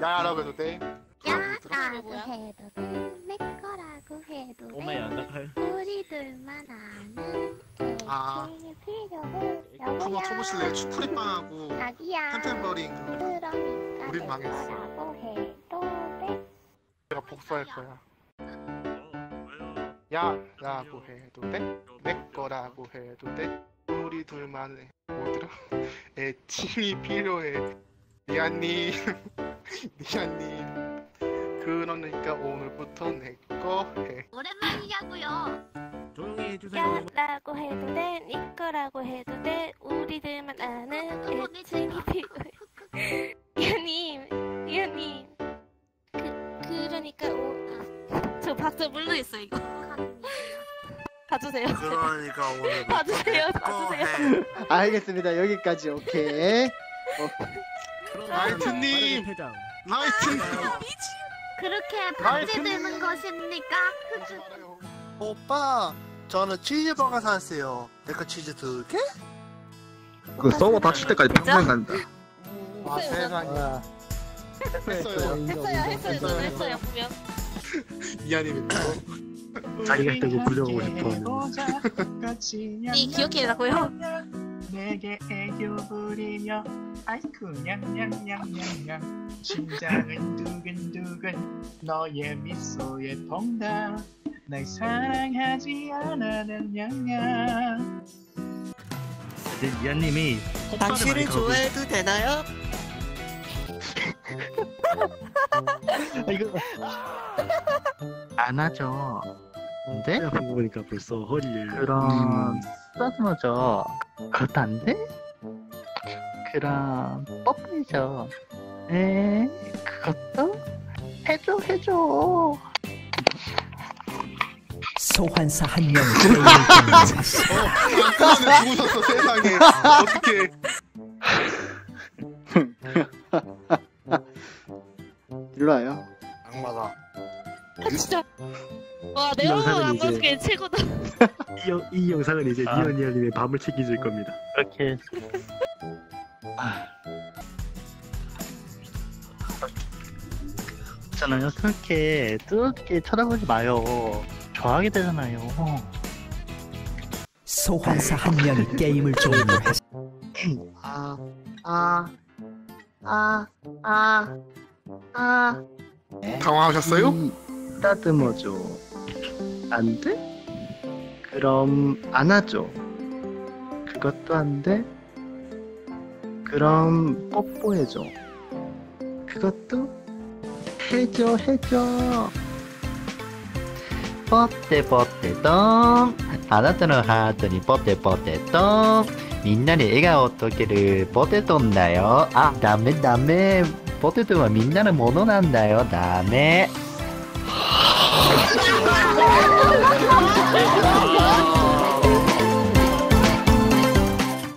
야라고 해도 돼? 야라고 해도 돼, 내 거라고 해도 돼. 안락할 우리들만 아는 아. 필요해. 한번 쳐보실래요? 추프리빵하고. 템템버링 그러니까 우린 내 망했어. 거라고 해도 돼. 내가 복수할 거야 야라고 해도 돼? 내 거라고 해도 돼? 우리 둘만의 뭐더라? 애칭이 필요해 미안님 미안님 그러니까 오늘부터 내거 해 오랜만이냐고요. 조용히 해주세요 야라고 해도 돼, 네 거라고 해도 돼. 우리들만 아는 애칭이 필요해. 이현님, 이현님. 그 그러니까 오. 아, 저 박자 물러 있어 이거. 봐주세요. 그러니까 오늘 봐주세요. 봐주세요. 알겠습니다. 여기까지 오케이. 나이트님 회장 나이트님 그렇게 나이트- 되는 것입니까? 오빠 저는 치즈버거 샀어요. 내거 치즈 두 개? 그 서버 닫힐 때까지 평생 간다. 아 세상에. 아, 했어요. 했어요, 했어요, 저는 했어요, 분명. 미안입니다 자기가 뜨고 불려오고 싶어. 이 기억해라고요? 내게 애교 부리며 아이쿠 냥냥냥냥냥 심장은 두근두근 너의 미소에 통다 날 사랑하지 않아는 냥냥 미안님이 당신을 좋아해도 되나요? 이거 안 하죠. 근데 보니까 벌써 허리를. 그럼 써드죠. 그것도 안 돼? 그럼 뽀뽀해줘. 에 그것도 해줘 해줘. 소환사 한 명. 깔끔하게 죽으셨어 세상에 어떻게 일로 와요. 악마다. 아, 진짜. 와, 이 내가 영상은 이제- 보게 최고다. 이, 영- 이 영상은 이제 아. 니언니언님의 밤을 책임질 겁니다. 이렇게. 있잖아요. 그렇게 뜨겁게 쳐다보지 마요. 좋아하게 되잖아요. 소환사 한 명이 게임을 종료했습니다. 아, 아, 아, 아, 아. 당황하셨어요? 이 따듬어줘. 안 돼? 그럼 안아줘. 그것도 안 돼? 그럼 뽀뽀해줘. 그것도 해줘, 해줘. ポテポテトンあなたのハートにポテポテトンみんなに笑顔を溶けるポテトンだよあダメダメポテトはみんなのものなんだよダメ 아,